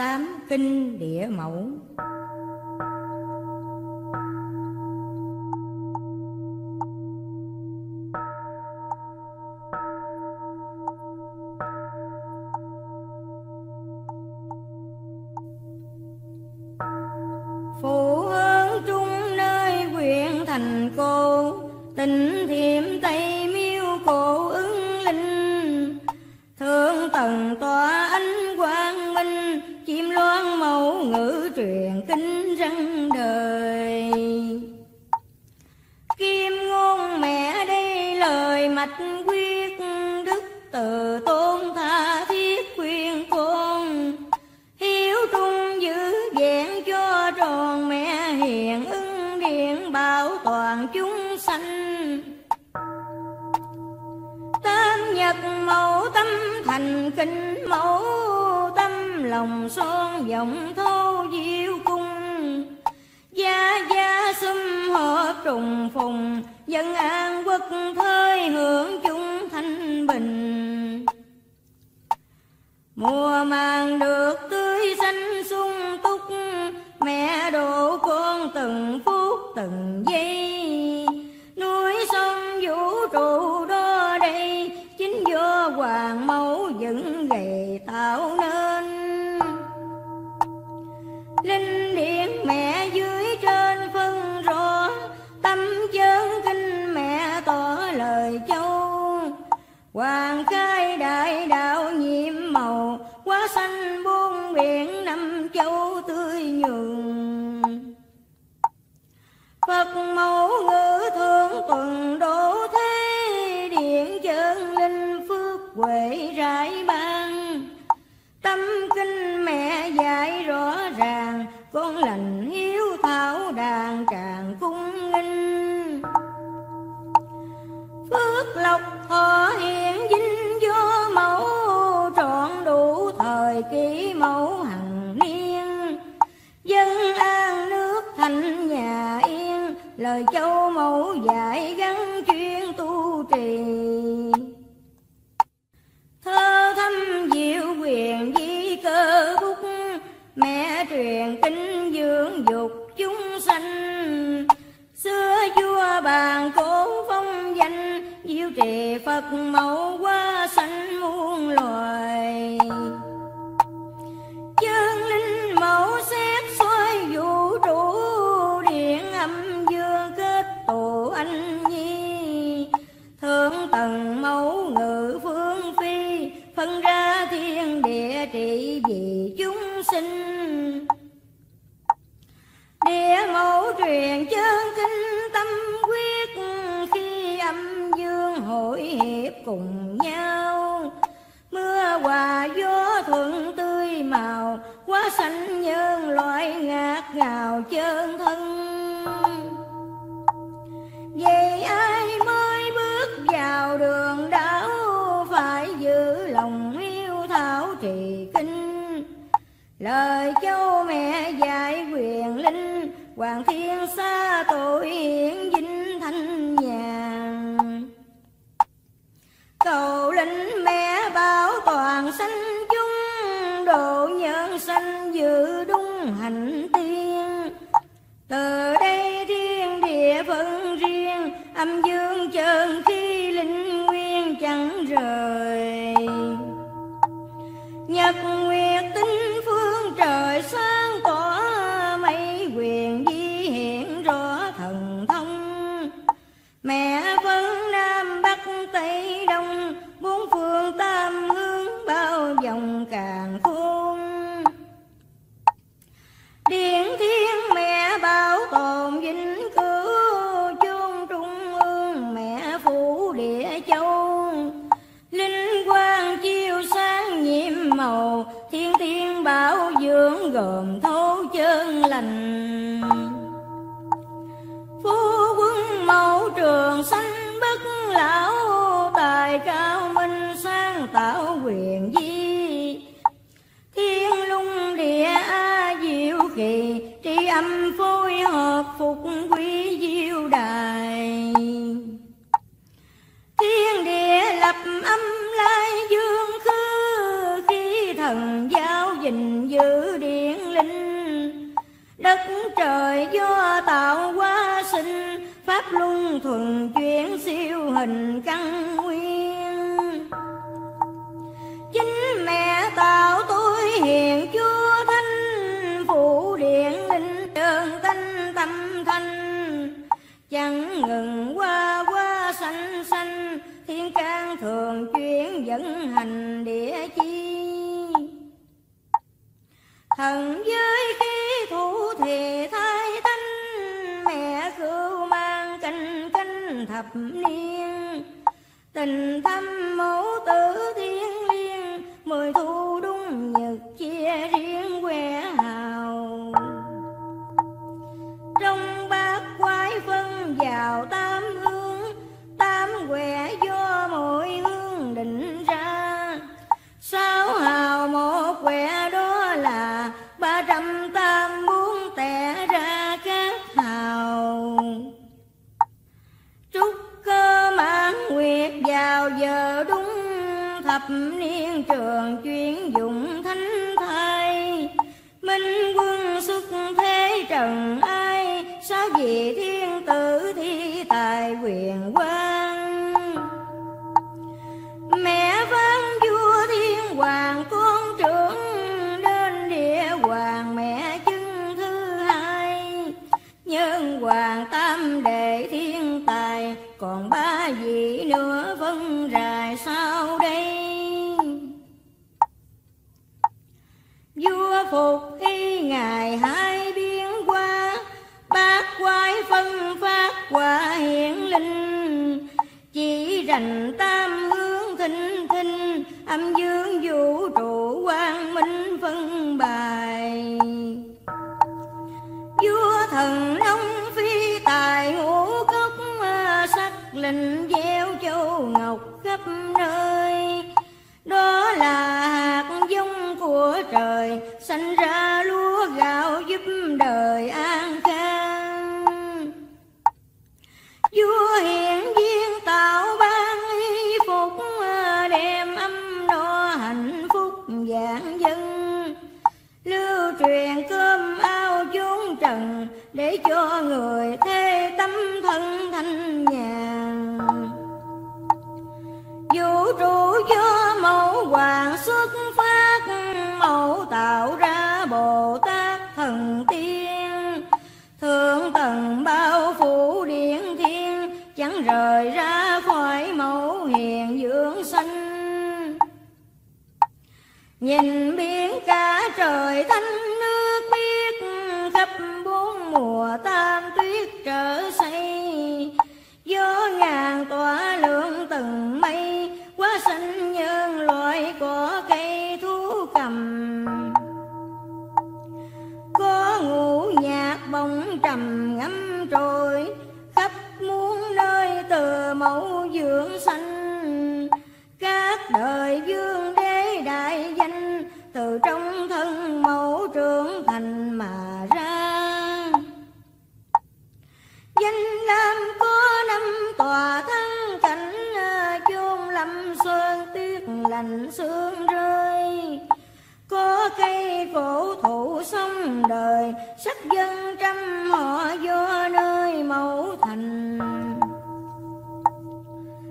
sám kinh địa mẫu. Thành kinh mẫu Tâm, lòng son giọng thô diệu cung. Gia gia xâm hợp trùng phùng, Dân an quốc thơi hưởng chung thanh bình. Mùa màng được tươi xanh sung túc, Mẹ độ con từng phút từng giây. Hoàng khai đại đạo nhiệm màu, Quá xanh buông biển năm châu tươi nhường. Phật mẫu ngữ thương tuần đổ thế Điện chân linh phước huệ rải ban. Tâm kinh mẹ dạy rõ ràng, Con lành hiếu thảo đàn càng cung nghinh. Phước lộc thọ hiện Lời châu mẫu dạy gắn chuyên tu trì. Thơ thâm diệu quyền di cơ bút Mẹ truyền kinh dưỡng dục chúng sanh. Xưa vua bàn cố phong danh, Diệu trì Phật mẫu qua cùng nhau. Mưa hòa gió thuận tươi màu, Quá xanh nhân loại ngạt ngào chân thân. Vậy ai mới bước vào đường đảo, Phải giữ lòng yêu thảo trì kinh. Lời châu mẹ dạy quyền linh, Hoàng thiên xa tội hiện Âm dương trơn khi linh nguyên chẳng rời. Nhật nguyệt tinh phương trời sáng tỏ Mấy quyền di hiện rõ thần thông. Mẹ phân Nam Bắc Tây Đông, Bốn phương tam hướng bao vòng càng khôn. Điển thiên trộm thấu chân lành. Phú quân mẫu trường sanh bất lão, Tài cao minh sáng tạo quyền di. Thiên lung địa a diệu kỳ, Tri âm phối hợp phục quý diệu đài. Thiên địa lập âm lai dương khứ Khi thần giáo dình giữ đi trời do tạo hóa sinh, pháp luân thuần chuyển siêu hình căn nguyên. Chính mẹ tạo tôi hiện chúa thanh phủ điện linh trường tinh tâm thanh. Chẳng ngừng qua qua xanh xanh thiên can thường chuyển dẫn hành địa chi. Thần giới thủ thì thay thanh mẹ cưu mang canh canh thập niên. Tình thâm mẫu tử thiên liêng, mười thu rành tam hướng thinh thinh, âm dương vũ trụ quang minh phân bài. Vua thần long phi tài ngũ cốc à, sắc linh gieo châu ngọc khắp nơi. Đó là hạt giống của trời, sanh ra lúa gạo giúp đời an khang. Vua hiền truyền cơm ao chốn trần để cho người thê tâm thân thanh nhàn. Vũ trụ do mẫu hoàng xuất phát, mẫu tạo ra bồ tát thần tiên. Thượng tầng bao phủ điện thiên, chẳng rời ra khỏi mẫu hiền dưỡng sanh. Nhìn biển cả trời thanh trầm ngâm trôi khắp muôn nơi từ mẫu dưỡng sanh. Các đời dương đế đại danh từ trong thân mẫu trưởng thành mà ra. Danh lam có năm tòa thân cảnh à, chôn lâm sơn tuyết lạnh sương rơi có cây cổ thụ sông đời, sắc dân trăm họ do nơi mẫu thành.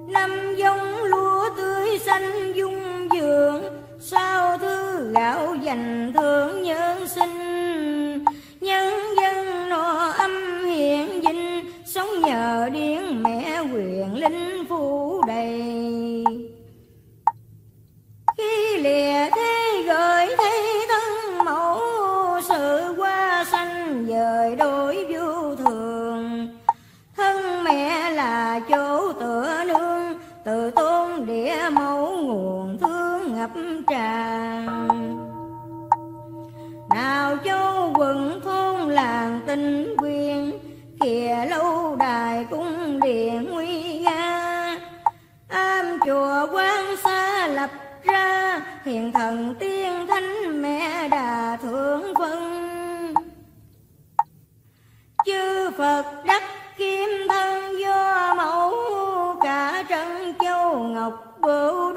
Năm giống lúa tươi xanh dung dưỡng, sao thứ gạo dành thương nhân sinh. Nhân dân no âm hiện dinh, sống nhờ điển mẹ quyền linh phủ đầy. Khi lìa thế nào châu quận thôn làng tinh quyền kìa lâu đài cung điện nguy nga. Am chùa quan xa lập ra, hiền thần tiên thánh mẹ đà thượng vân. Chư phật đắc kim thân do mẫu cả trân châu ngọc bửu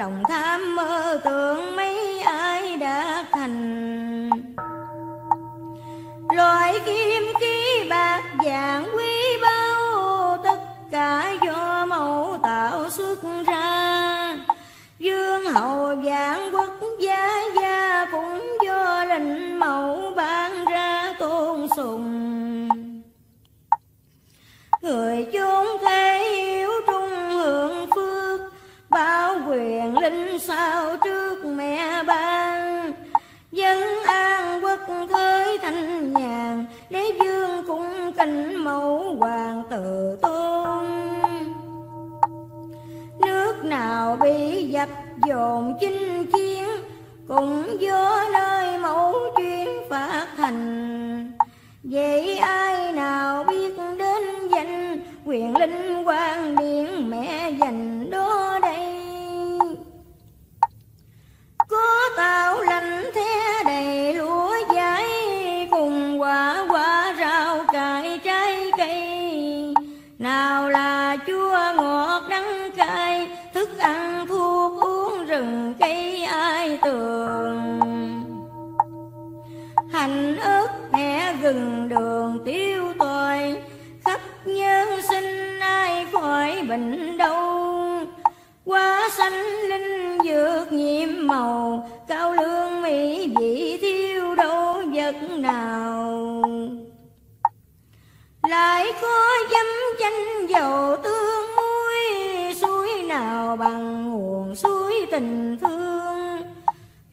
lòng tham mơ tưởng mấy ai đã thành. Kim khí bạc vàng quý báu, tất cả do mẫu tạo xuất ra. Dương hậu vạn quốc gia gia cũng do lệnh mẫu ban ra tôn sùng. Người chốn thế sao trước mẹ ban? Dân an quốc thới thanh nhàn, đế vương cung kính mẫu hoàng tự tôn. Nước nào bị dập dồn chinh chiến, cũng do nơi mẫu chuyên phát thành vậy ai mẹ đường tiêu tội khắp nhân sinh ai khỏi bệnh đâu quá xanh linh dược nhiệm màu, cao lương mỹ vị thiếu đâu vật nào. Lại có dấm chanh dầu tương muối, suối nào bằng nguồn suối tình thương.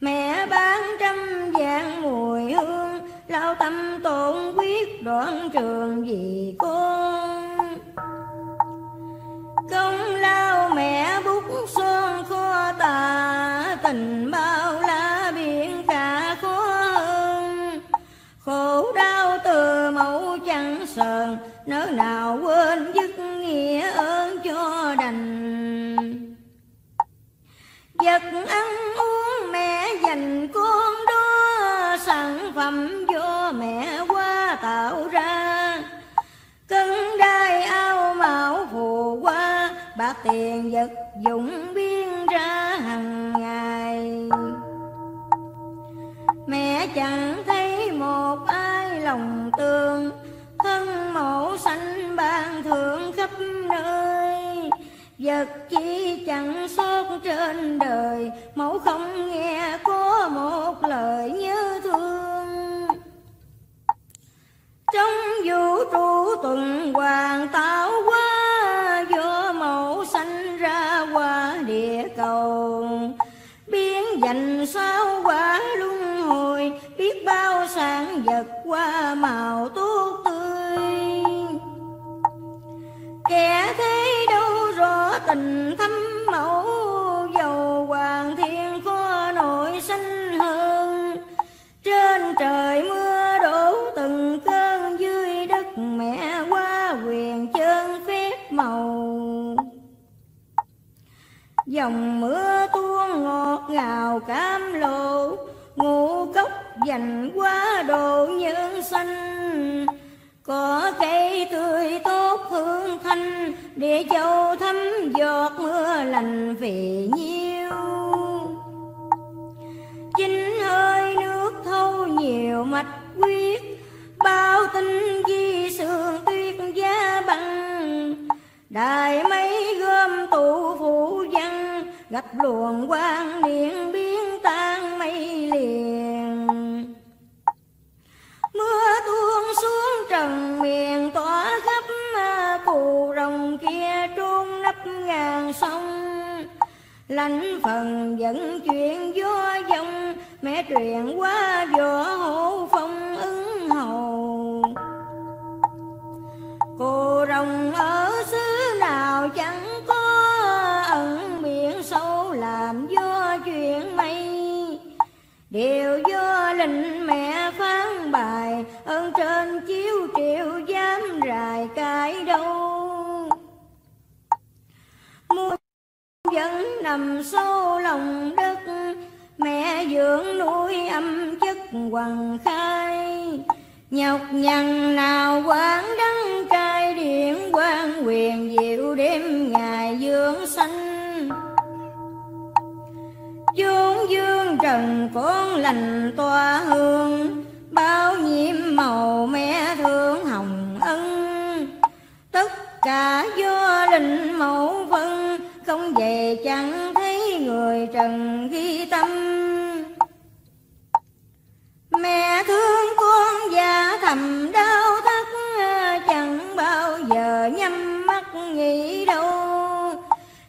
Mẹ bán trăm vàng mùi hương lao tâm tổn quyết đoạn trường vì con công lao mẹ bút son kho tà, tình bao la biển cả khó hơn khổ đau từ mẫu chẳng sờn, nỡ nào quên tường, thân mẫu sanh ban thượng khắp nơi. Vật chi chẳng xót trên đời, mẫu không nghe có một lời nhớ thương. Trong vũ trụ tuần hoàn táo qua màu tốt tươi. Kẻ thấy đâu rõ tình thâm mẫu, dầu hoàng thiên khó nội sinh hơn. Trên trời mưa đổ từng cơn, dưới đất mẹ qua quyền chân phép màu. Dòng mưa tuôn ngọt ngào cam lộ dành quá độ nhân xanh. Có cây tươi tốt hương thanh địa châu thấm giọt mưa lành vì nhiêu. Chính hơi nước thâu nhiều mạch huyết, bao tinh di sương tuyết giá băng. Đài mấy gom tụ phủ văn, gặp luồng quang điện biến xuống trần miền tỏa khắp à, cù rồng kia trôn nấp ngàn sông. Lãnh phần dẫn chuyện gió dông mẹ truyền qua võ hổ phong ứng hầu. Phù rồng ở xứ nào chẳng có, ẩn biển sâu làm do chuyện mây. Đều do linh mẹ phán bài ơn trên chiếu triệu dám rài cái đâu. Muôn vẫn nằm sâu lòng đất, mẹ dưỡng nuôi âm chất hoàng khai. Nhọc nhằn nào quán đắng cai điện quan quyền diệu đêm ngày dưỡng sanh. Chốn dương trần con lành tòa hương bao nhiêu màu mẹ thương hồng ân. Tất cả do linh mẫu vân không về chẳng thấy người trần ghi tâm. Mẹ thương con già thầm đau thắt, chẳng bao giờ nhắm mắt nghĩ đâu.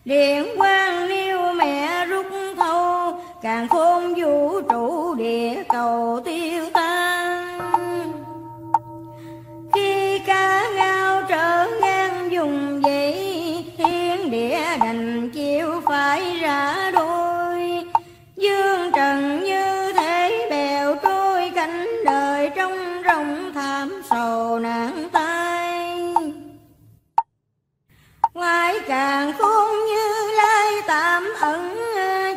Điện quan niêu mẹ rút thâu, càng khôn vũ trụ địa cầu tiêu địa đành chiêu phải ra đôi. Dương trần như thế bèo trôi cánh đời trong rộng thảm sầu nạn tai. Ngoài càng khôn như lai tạm ẩn,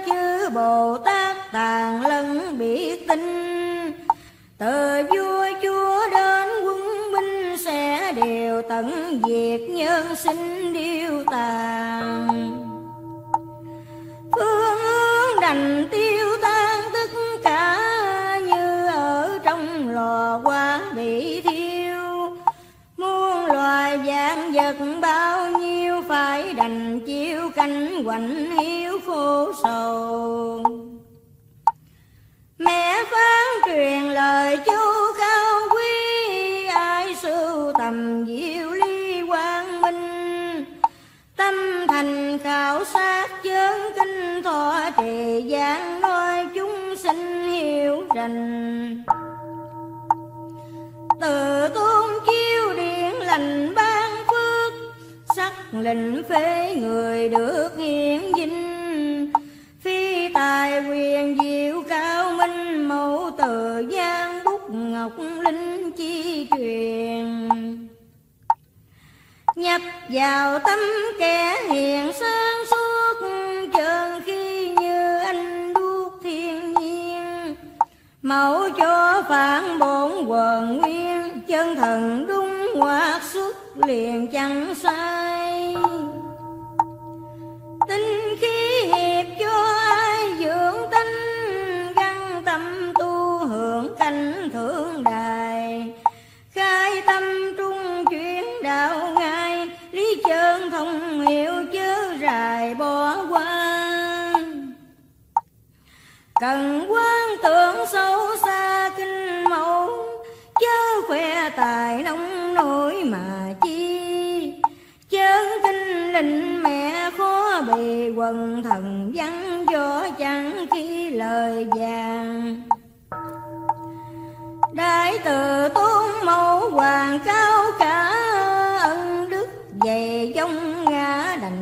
chư bồ tát tàn lân bị tinh. Từ vua chúa đến quân binh sẽ đều tận diệt nhân sinh. Canh quạnh hiếu khô sầu. Mẹ phán truyền lời chú cao quý, ai sưu tầm diệu ly quang minh. Tâm thành khảo sát chớn kinh thọ trì giảng nói chúng sinh hiểu rành. Từ tôn linh lệnh phế người được hiển vinh phi tài quyền diệu cao minh, mẫu từ giang bút ngọc linh chi truyền. Nhập vào tâm kẻ hiền sáng suốt trơn khi như anh đuốc thiên nhiên. Mẫu cho phản bổn quần nguyên, chân thần đúng hoạt xuất liền chẳng sai. Cần quan tưởng sâu xa kinh mẫu, chớ khoe tài nông nổi mà chi. Chớ kinh linh mẹ khó bề quần thần, vắng do chẳng khi lời vàng. Đại từ tôn mẫu hoàng cao cả ân đức về dông ngã đành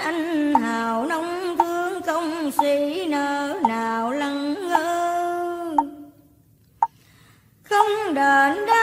anh hào nông thương công sĩ nợ nào lăng ngơ. Không đền đáp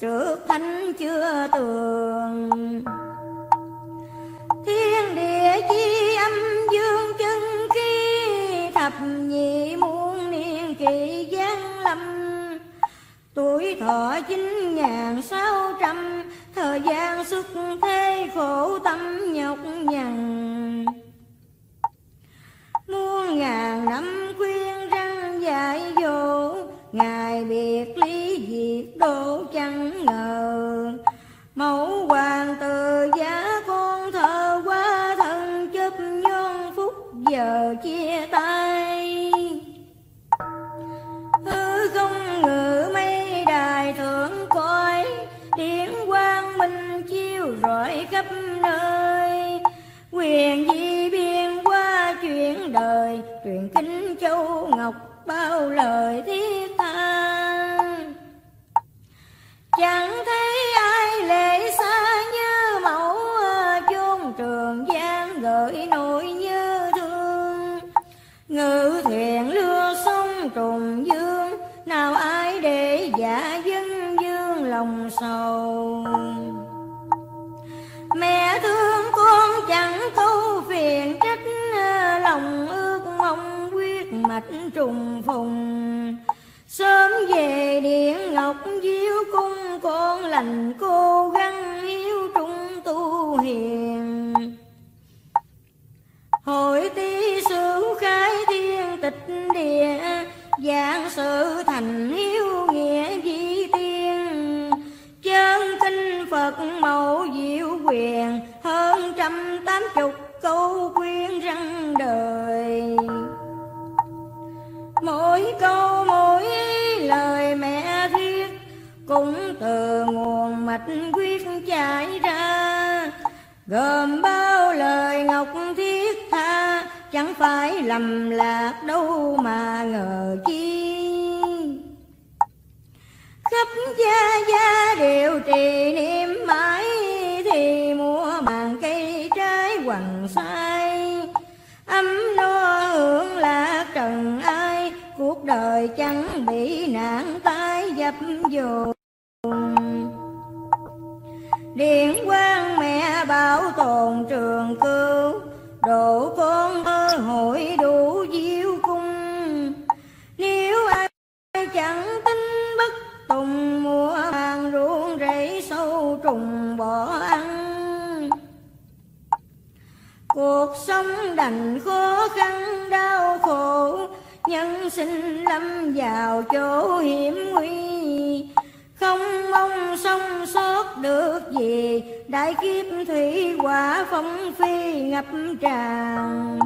trước thánh chưa tường. Thiên địa chi âm dương chân khí, thập nhị muôn niên kỳ giáng lâm. Tuổi thọ chín ngàn sáu trăm, thời gian xuất thế khổ tâm nhọc nhằn. Muôn ngàn năm khuyên răng dạy dỗ, ngài biệt ly đổ chẳng ngờ? Mẫu hoàng từ giá con thơ quá thân chấp nhân phúc giờ chia tay. Hư không ngự mây đài thượng coi tiếng quang minh chiêu rọi khắp nơi. Quyền di biên qua chuyện đời, truyền kính châu ngọc bao lời thiết sầu. Mẹ thương con chẳng câu phiền, trách ờ, lòng ước mong quyết mạch trùng phùng. Sớm về điện ngọc diếu cung, con lành cô gắng hiếu trung tu hiền. Hội tí sướng khai thiên tịch địa, giảng sự thành hiếu nghĩa gì? Phật mẫu diệu quyền, hơn trăm tám chục câu khuyên răng đời. Mỗi câu, mỗi lời mẹ viết cũng từ nguồn mạch quyết chảy ra. Gồm bao lời ngọc thiết tha, chẳng phải lầm lạc đâu mà ngờ chi khắp gia gia đều trì niệm mãi, thì mua bàn cây trái quằn sai. Ấm no hưởng lạc trần ai, cuộc đời chẳng bị nạn tai dập dồn. Điện quan mẹ bảo tồn trường cưu, độ con mơ hội đủ sống khó khăn đau khổ, nhân sinh lâm vào chỗ hiểm nguy. Không mong sống sót được gì, đại kiếp thủy quả phong phi ngập tràn.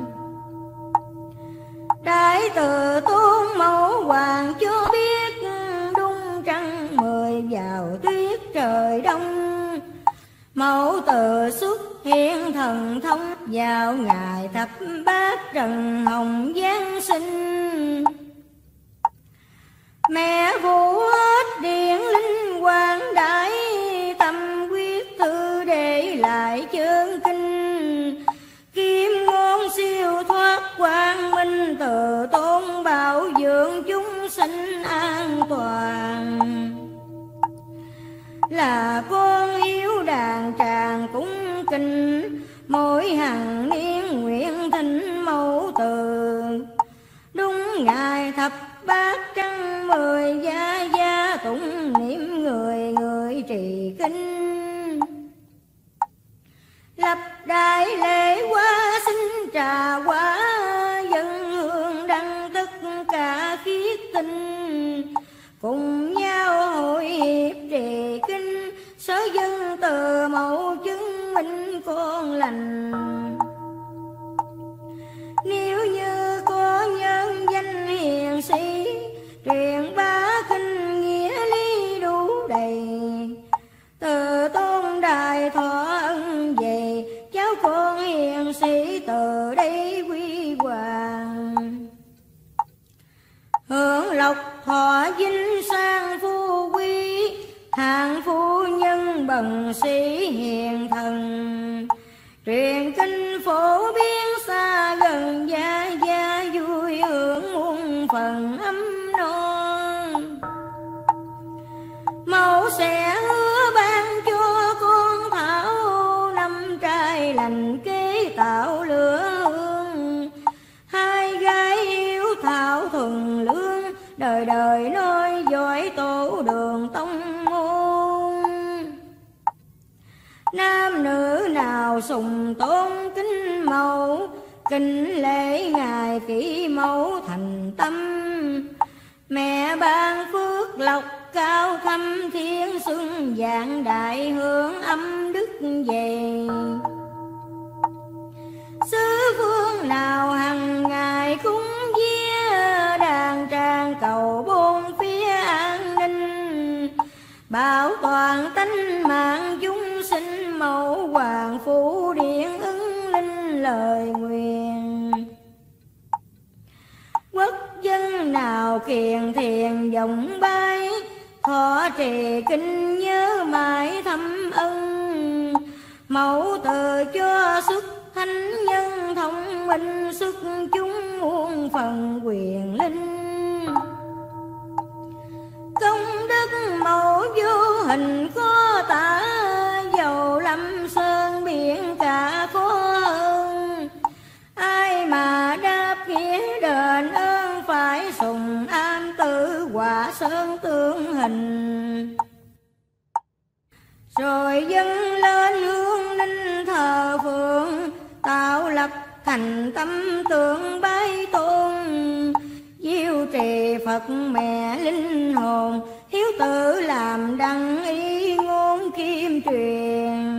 Đại từ tôn mẫu hoàng chưa biết, đung trăng mười vào tuyết trời đông. Mẫu từ xuất hiện thần thông vào ngài thập bát trần hồng giáng sinh. Mẹ vũ hết điện linh quang đại tâm quyết thư để lại chương kinh. Kim ngôn siêu thoát quang minh từ tôn bảo dưỡng chúng sinh an toàn. Là con mỗi hàng niên nguyện thỉnh mẫu từ. Đúng ngày thập bát trăng mười gia gia tụng niệm người người trì kinh. Lập đại lễ qua xin trà quá dân hương đăng tất cả khiết tinh. Cùng nhau hội hiệp trì kinh sở dân từ mẫu chứng minh con lành. Nam nữ nào sùng tôn kính mẫu, kính lễ ngài kỷ mẫu thành tâm. Mẹ ban phước lộc cao thâm thiên xuân dạng đại hướng âm đức về. Xứ phương nào hằng ngày cúng vía đàn tràng cầu bốn phía an ninh, bảo toàn tánh mạng mẫu hoàng phủ điện ứng linh lời nguyện. Quốc dân nào kiền thiền vọng bay, thọ trì kinh nhớ mãi thâm ân. Mẫu từ cho xuất thánh nhân thông minh, xuất chúng muôn phần quyền linh. Công đức mẫu vô hình có rồi dâng lên hương linh thờ phượng, tạo lập thành tâm tượng bái tôn. Diêu trì phật mẹ linh hồn, hiếu tử làm đăng y ngôn kim truyền.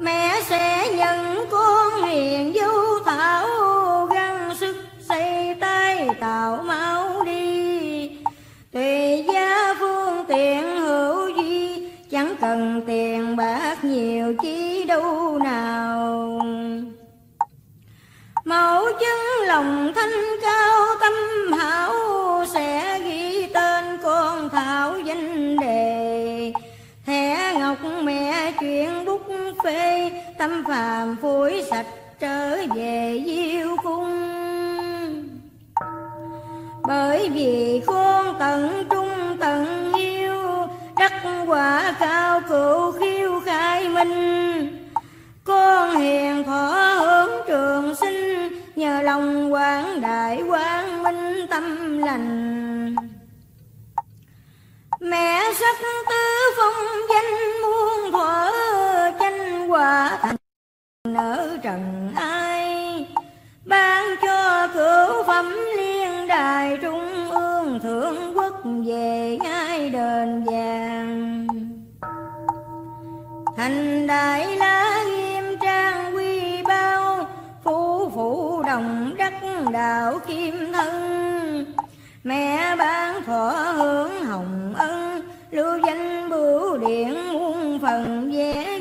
Mẹ sẽ nhận con hiền vô nhiều chi đâu nào. Mẫu chứng lòng thanh cao, tâm hảo, sẽ ghi tên con thảo danh đề. Thẻ ngọc mẹ chuyện bút phê, tâm phàm phối sạch trở về diêu cung. Bởi vì con tận trung quả cao cựu khiêu khai minh. Con hiền thọ hướng trường sinh, nhờ lòng quảng đại quang minh tâm lành. Mẹ sắc tứ phong danh muôn thuở tranh quả thành nở trần ai. Ban cho cửu phẩm liên đài trung ương thượng quốc về ngai đền vàng thành đại la nghiêm trang quy bao, phú phụ đồng đắc đạo kim thân. Mẹ ban thọ hướng hồng ân, lưu danh bửu điện muôn phần dễ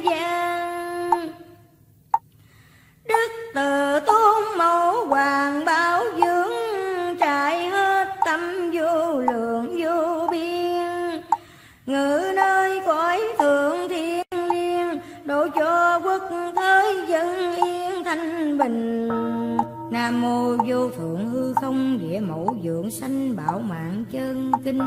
bình. Nam mô vô thượng hư không, địa mẫu dưỡng sanh bảo mạng chân kinh.